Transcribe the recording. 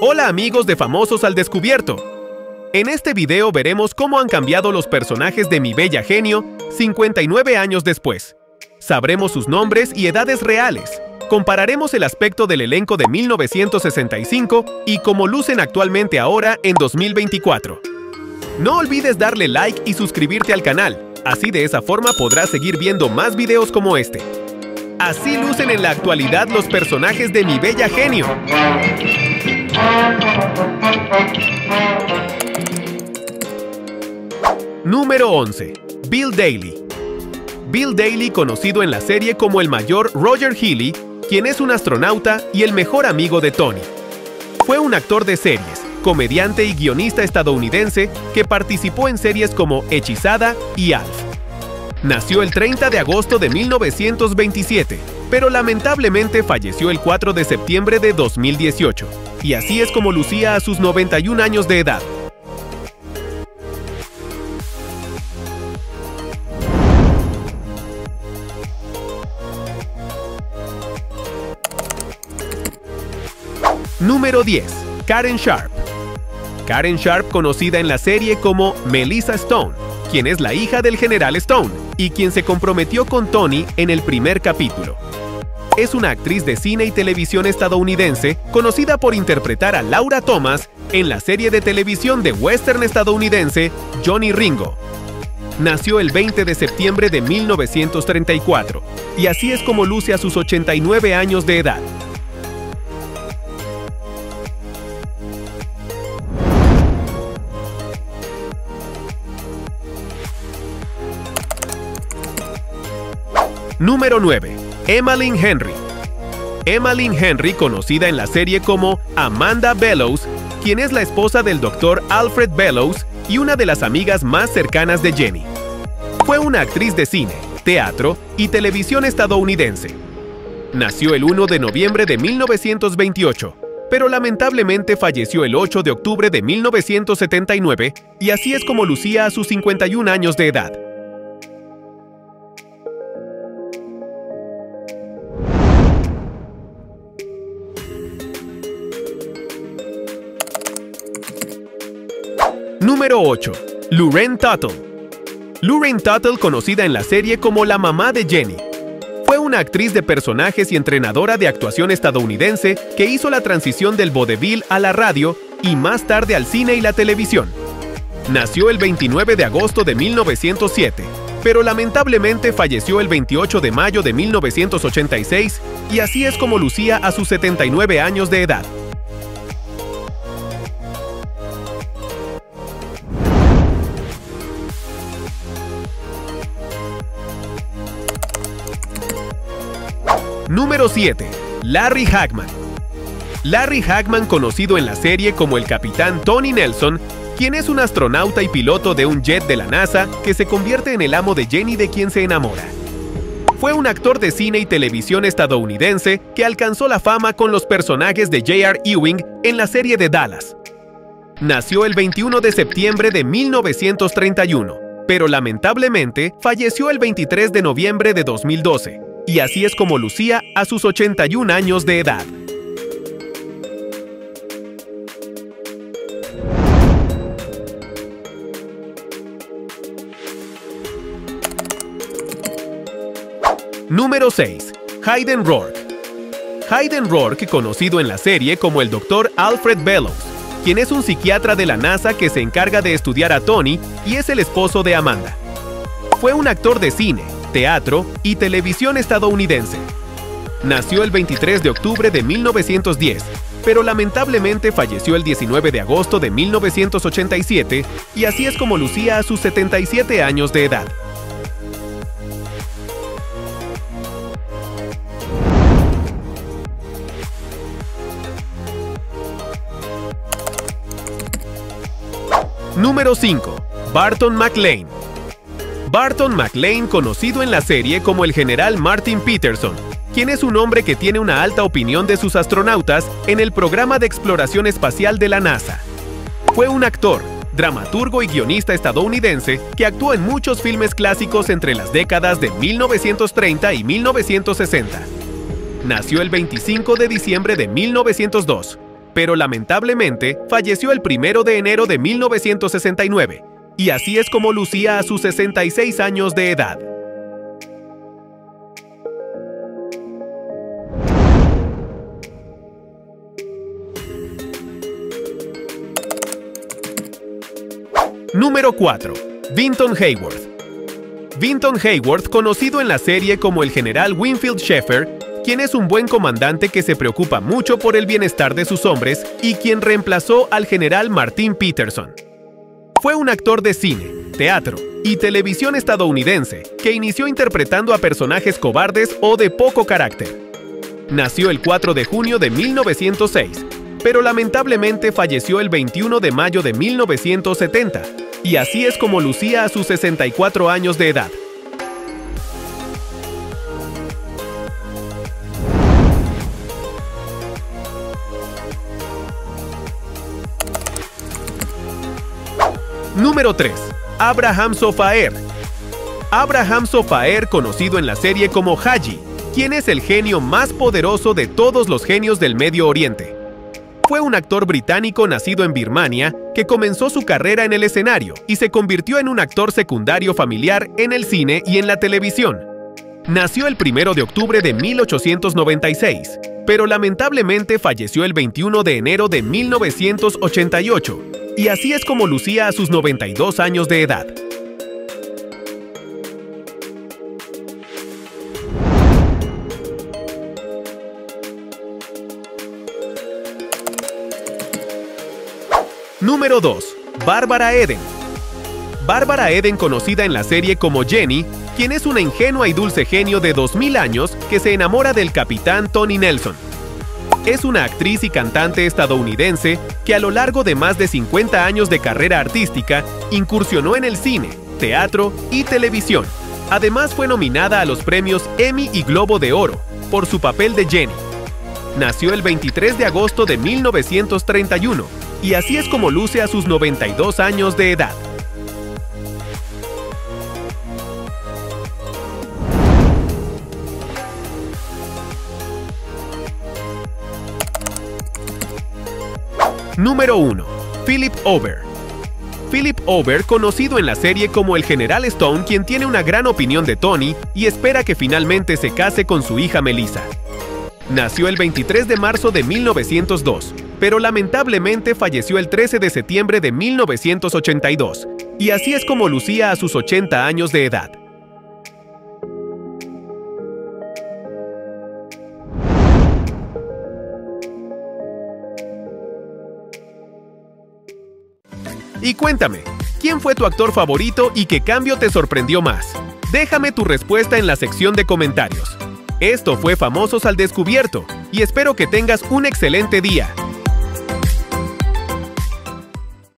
Hola amigos de Famosos al Descubierto. En este video veremos cómo han cambiado los personajes de Mi Bella Genio 59 años después. Sabremos sus nombres y edades reales. Compararemos el aspecto del elenco de 1965 y cómo lucen actualmente ahora en 2024. No olvides darle like y suscribirte al canal, así de esa forma podrás seguir viendo más videos como este. Así lucen en la actualidad los personajes de Mi Bella Genio. Número 11. Bill Daly. Bill Daly, conocido en la serie como el mayor Roger Healy, quien es un astronauta y el mejor amigo de Tony. Fue un actor de series, comediante y guionista estadounidense que participó en series como Hechizada y Alf. Nació el 30 de agosto de 1927, pero lamentablemente falleció el 4 de septiembre de 2018, y así es como lucía a sus 91 años de edad. Número 10. Karen Sharp. Karen Sharp, conocida en la serie como Melissa Stone, quien es la hija del general Stone y quien se comprometió con Tony en el primer capítulo. Es una actriz de cine y televisión estadounidense conocida por interpretar a Laura Thomas en la serie de televisión de western estadounidense Johnny Ringo. Nació el 20 de septiembre de 1934 y así es como luce a sus 89 años de edad. Número 9. Emmeline Henry. Emmeline Henry, conocida en la serie como Amanda Bellows, quien es la esposa del doctor Alfred Bellows y una de las amigas más cercanas de Jenny. Fue una actriz de cine, teatro y televisión estadounidense. Nació el 1 de noviembre de 1928, pero lamentablemente falleció el 8 de octubre de 1979 y así es como lucía a sus 51 años de edad. 8. Lorraine Tuttle. Lorraine Tuttle, conocida en la serie como la mamá de Jenny. Fue una actriz de personajes y entrenadora de actuación estadounidense que hizo la transición del vodevil a la radio y más tarde al cine y la televisión. Nació el 29 de agosto de 1907, pero lamentablemente falleció el 28 de mayo de 1986 y así es como lucía a sus 79 años de edad. Número 7. Larry Hagman. Larry Hagman, conocido en la serie como el capitán Tony Nelson, quien es un astronauta y piloto de un jet de la NASA que se convierte en el amo de Jenny de quien se enamora. Fue un actor de cine y televisión estadounidense que alcanzó la fama con los personajes de J.R. Ewing en la serie de Dallas. Nació el 21 de septiembre de 1931, pero lamentablemente falleció el 23 de noviembre de 2012 y así es como lucía a sus 81 años de edad. Número 6. Hayden Rourke. Hayden Rourke, conocido en la serie como el Dr. Alfred Bellows, quien es un psiquiatra de la NASA que se encarga de estudiar a Tony y es el esposo de Amanda. Fue un actor de cine, teatro y televisión estadounidense. Nació el 23 de octubre de 1910, pero lamentablemente falleció el 19 de agosto de 1987 y así es como lucía a sus 77 años de edad. Número 5. Barton McLean. Barton McLean, conocido en la serie como el general Martin Peterson, quien es un hombre que tiene una alta opinión de sus astronautas en el programa de exploración espacial de la NASA. Fue un actor, dramaturgo y guionista estadounidense que actuó en muchos filmes clásicos entre las décadas de 1930 y 1960. Nació el 25 de diciembre de 1902, pero lamentablemente falleció el 1 de enero de 1969, y así es como lucía a sus 66 años de edad. Número 4. Vinton Hayworth. Vinton Hayworth, conocido en la serie como el general Winfield Sheffer, quien es un buen comandante que se preocupa mucho por el bienestar de sus hombres y quien reemplazó al general Martin Peterson. Fue un actor de cine, teatro y televisión estadounidense que inició interpretando a personajes cobardes o de poco carácter. Nació el 4 de junio de 1906, pero lamentablemente falleció el 21 de mayo de 1970, y así es como lucía a sus 64 años de edad. Número 3. Abraham Sofaer. Abraham Sofaer, conocido en la serie como Haji, quien es el genio más poderoso de todos los genios del Medio Oriente. Fue un actor británico nacido en Birmania que comenzó su carrera en el escenario y se convirtió en un actor secundario familiar en el cine y en la televisión. Nació el 1 de octubre de 1896, pero lamentablemente falleció el 21 de enero de 1988 y así es como lucía a sus 92 años de edad. Número 2. Bárbara Eden. Bárbara Eden, conocida en la serie como Jenny, quien es una ingenua y dulce genio de 2000 años que se enamora del capitán Tony Nelson es una actriz y cantante estadounidense que a lo largo de más de 50 años de carrera artística incursionó en el cine, teatro y televisión. Además fue nominada a los premios Emmy y Globo de Oro por su papel de Jenny. Nació el 23 de agosto de 1931 y así es como luce a sus 92 años de edad. Número 1. Philip Over. Philip Over, conocido en la serie como el General Stone, quien tiene una gran opinión de Tony y espera que finalmente se case con su hija Melissa. Nació el 23 de marzo de 1902, pero lamentablemente falleció el 13 de septiembre de 1982, y así es como lucía a sus 80 años de edad. Y cuéntame, ¿quién fue tu actor favorito y qué cambio te sorprendió más? Déjame tu respuesta en la sección de comentarios. Esto fue Famosos al Descubierto y espero que tengas un excelente día.